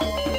you